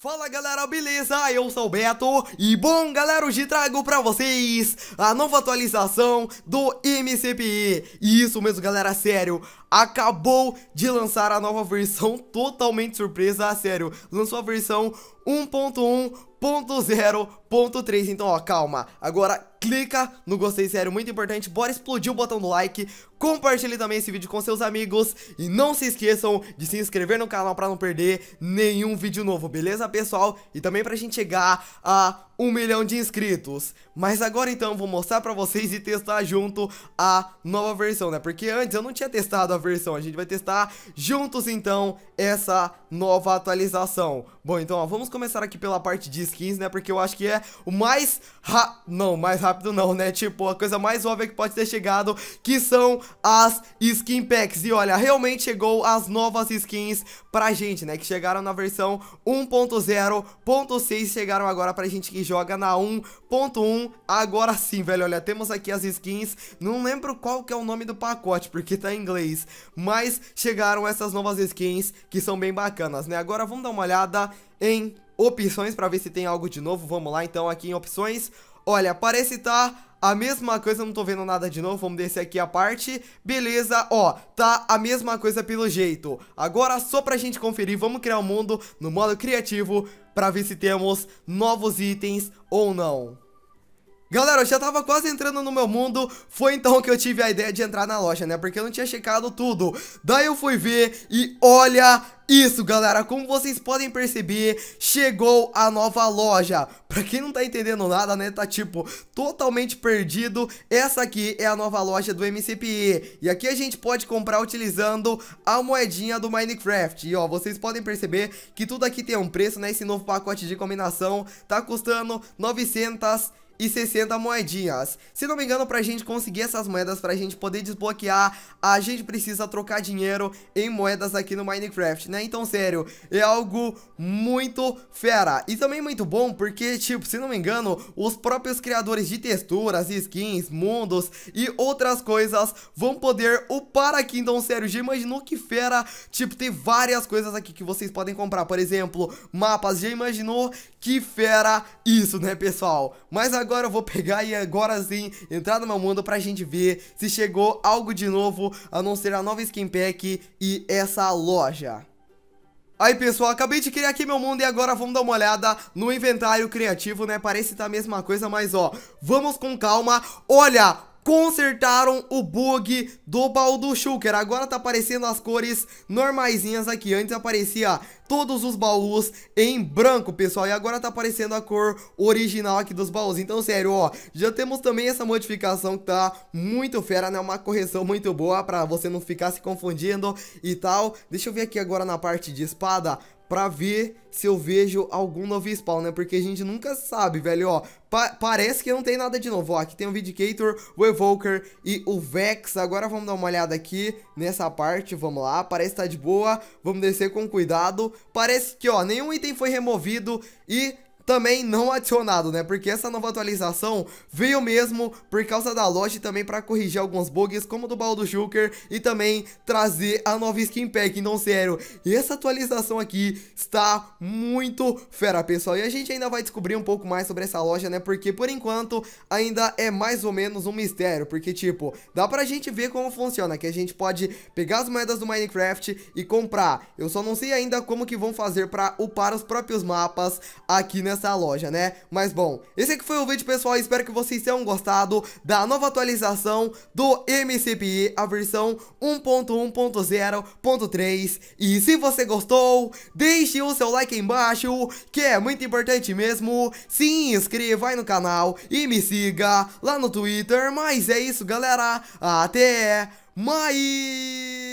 Fala galera, beleza? Eu sou o Beto e bom galera, hoje trago pra vocês a nova atualização do MCPE Isso mesmo galera, sério, acabou de lançar a nova versão totalmente surpresa, sério Lançou a versão 1.1.0.3, então ó, calma. Agora clica no gostei, sério, muito importante. Bora explodir o botão do like. Compartilhe também esse vídeo com seus amigos. E não se esqueçam de se inscrever no canal pra não perder nenhum vídeo novo, beleza pessoal? E também pra gente chegar a um milhão de inscritos Mas agora então vou mostrar pra vocês e testar junto a nova versão, né? Porque antes eu não tinha testado a versão, a gente vai testar juntos então essa nova atualização Bom, então ó, vamos começar aqui pela parte de skins, né? Porque eu acho que é o mais ra... Não, mais rápido não, né? Tipo, a coisa mais óbvia que pode ter chegado Que são as skin packs E olha, realmente chegou as novas skins pra gente, né? Que chegaram na versão 1.0.6 Chegaram agora pra gente que joga na 1.1 Agora sim, velho, olha, temos aqui as skins. Não lembro qual que é o nome do pacote, porque tá em inglês. Mas chegaram essas novas skins que são bem bacanas, né? Agora vamos dar uma olhada em opções pra ver se tem algo de novo. Vamos lá, então, aqui em opções. Olha, parece estar... Tá a mesma coisa, não tô vendo nada de novo, vamos descer aqui a parte. Beleza, ó, tá a mesma coisa pelo jeito. Agora só pra gente conferir, vamos criar o um mundo no modo criativo Pra ver se temos novos itens ou não Galera, eu já tava quase entrando no meu mundo, foi então que eu tive a ideia de entrar na loja, né? Porque eu não tinha checado tudo. Daí eu fui ver e olha isso, galera, como vocês podem perceber, chegou a nova loja. Pra quem não tá entendendo nada, né, tá tipo totalmente perdido, essa aqui é a nova loja do MCPE. E aqui a gente pode comprar utilizando a moedinha do Minecraft. E ó, vocês podem perceber que tudo aqui tem um preço, né, esse novo pacote de combinação tá custando 900 e 60 moedinhas. Se não me engano, pra gente conseguir essas moedas, pra gente poder desbloquear, a gente precisa trocar dinheiro em moedas aqui no Minecraft, né? Então, sério, é algo muito fera. E também muito bom porque, tipo, se não me engano, os próprios criadores de texturas, skins, mundos e outras coisas vão poder upar aqui. Então, sério, já imaginou que fera? Tipo, tem várias coisas aqui que vocês podem comprar. Por exemplo, mapas. Já imaginou que fera isso, né, pessoal? Mas agora agora eu vou pegar e agora sim entrar no meu mundo pra gente ver se chegou algo de novo, a não ser a nova skin pack e essa loja. Aí pessoal, acabei de criar aqui meu mundo e agora vamos dar uma olhada no inventário criativo, né? Parece tá a mesma coisa, mas ó, vamos com calma. Olha, consertaram o bug do baú Shulker. Agora tá aparecendo as cores normaisinhas aqui. Antes aparecia todos os baús em branco, pessoal. E agora tá aparecendo a cor original aqui dos baús. Então, sério, ó, já temos também essa modificação que tá muito fera, né? Uma correção muito boa pra você não ficar se confundindo e tal. Deixa eu ver aqui agora na parte de espada pra ver se eu vejo algum novo spawn, né? Porque a gente nunca sabe, velho, ó. Pa parece que não tem nada de novo, ó. Aqui tem o Vindicator, o Evoker e o Vex. Agora vamos dar uma olhada aqui nessa parte, vamos lá. Parece que tá de boa, vamos descer com cuidado. Parece que, ó, nenhum item foi removido e também não adicionado, né? Porque essa nova atualização veio mesmo por causa da loja também para corrigir alguns bugs, como do baú do Joker e também trazer a nova skin pack. Então, sério, essa atualização aqui está muito fera, pessoal. E a gente ainda vai descobrir um pouco mais sobre essa loja, né? Porque por enquanto ainda é mais ou menos um mistério, porque tipo, dá pra gente ver como funciona, que a gente pode pegar as moedas do Minecraft e comprar. Eu só não sei ainda como que vão fazer para upar os próprios mapas aqui nessa nessa loja, né? Mas bom, esse aqui foi o vídeo, pessoal. Espero que vocês tenham gostado da nova atualização do MCPI, a versão 1.1.0.3. E se você gostou, deixe o seu like embaixo, que é muito importante mesmo. Se inscreva aí no canal e me siga lá no Twitter. Mas é isso, galera. Até mais!